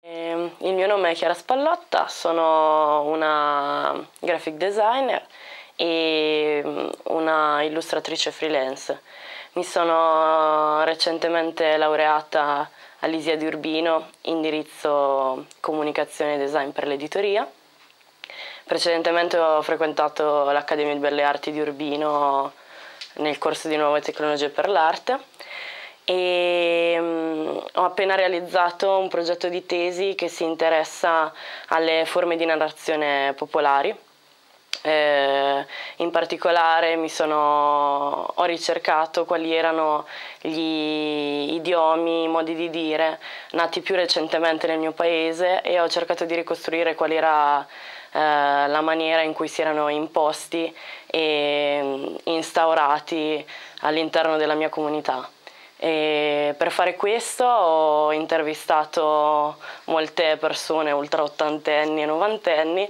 Ehm, il mio nome è Chiara Spallotta, sono una graphic designer e mm, una illustratrice freelance. Mi sono recentemente laureata all'Isia di Urbino, indirizzo comunicazione e design per l'editoria. Precedentemente ho frequentato l'Accademia di Belle Arti di Urbino nel corso di Nuove Tecnologie per l'Arte e um, ho appena realizzato un progetto di tesi che si interessa alle forme di narrazione popolari. Eh, in particolare sono, ho ricercato quali erano gli idiomi, i modi di dire nati più recentemente nel mio paese e ho cercato di ricostruire qual era la maniera in cui si erano imposti e mm, instaurati all'interno della mia comunità. E per fare questo ho intervistato molte persone ultra ottantenni e novantenni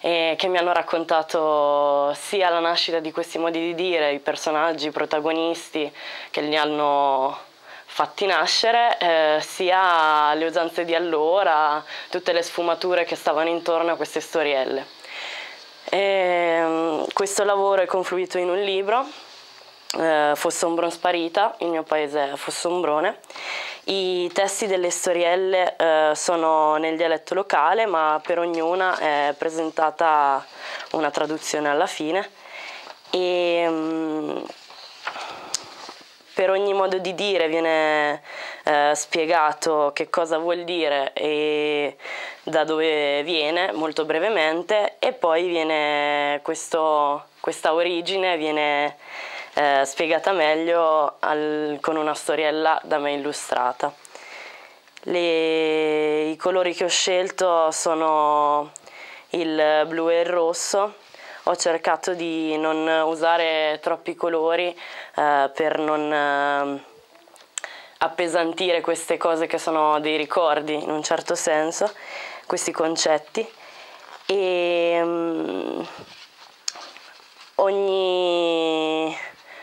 e che mi hanno raccontato sia la nascita di questi modi di dire, i personaggi, i protagonisti che li hanno fatti nascere, eh, sia le usanze di allora, tutte le sfumature che stavano intorno a queste storielle. E, um, questo lavoro è confluito in un libro eh, Fossombron Sparita, il mio paese è Fossombrone. I testi delle storielle eh, sono nel dialetto locale, ma per ognuna è presentata una traduzione alla fine. E, um, per ogni modo di dire viene eh, spiegato che cosa vuol dire e da dove viene molto brevemente e poi viene questo, questa origine viene eh, spiegata meglio al, con una storiella da me illustrata. Le, I colori che ho scelto sono il blu e il rosso. Ho cercato di non usare troppi colori eh, per non eh, appesantire queste cose che sono dei ricordi in un certo senso, questi concetti. E um, ogni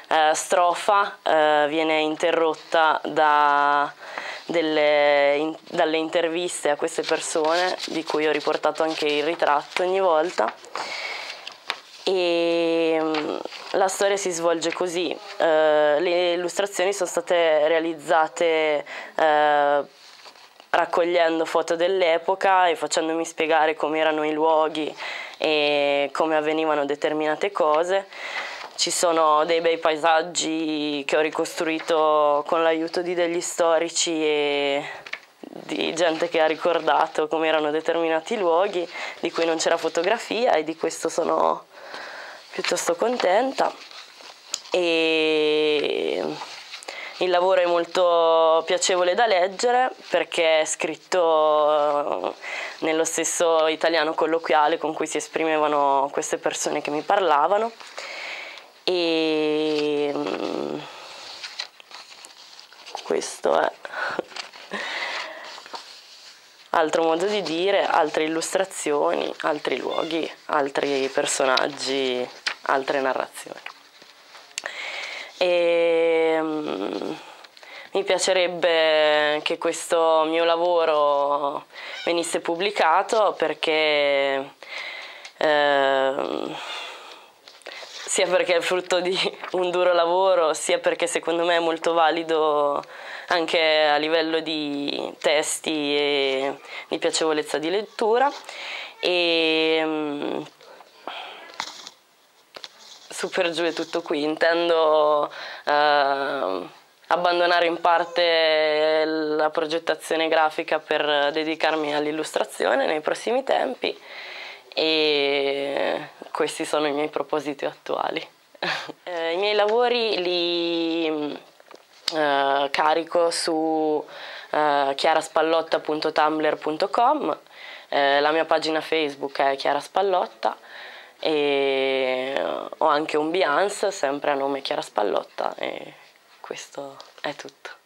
eh, strofa eh, viene interrotta da delle, in, dalle interviste a queste persone, di cui ho riportato anche il ritratto ogni volta. E mm, la storia si svolge così, eh, le illustrazioni sono state realizzate eh, raccogliendo foto dell'epoca e facendomi spiegare come erano i luoghi e come avvenivano determinate cose. Ci sono dei bei paesaggi che ho ricostruito con l'aiuto di degli storici e di gente che ha ricordato come erano determinati luoghi, di cui non c'era fotografia e di questo sono piuttosto contenta. E il lavoro è molto piacevole da leggere perché è scritto nello stesso italiano colloquiale con cui si esprimevano queste persone che mi parlavano e mm, questo è altro modo di dire, altre illustrazioni, altri luoghi, altri personaggi, altre narrazioni. E, um, mi piacerebbe che questo mio lavoro venisse pubblicato perché eh, sia perché è frutto di un duro lavoro, sia perché secondo me è molto valido anche a livello di testi e di piacevolezza di lettura. E, um, su per giù è tutto qui, intendo uh, abbandonare in parte la progettazione grafica per dedicarmi all'illustrazione nei prossimi tempi e questi sono i miei propositi attuali. eh, I miei lavori li eh, carico su eh, chiaraspallotta.tumblr.com, eh, la mia pagina Facebook è Chiara Spallotta e ho anche un Beyoncé sempre a nome Chiara Spallotta e questo è tutto.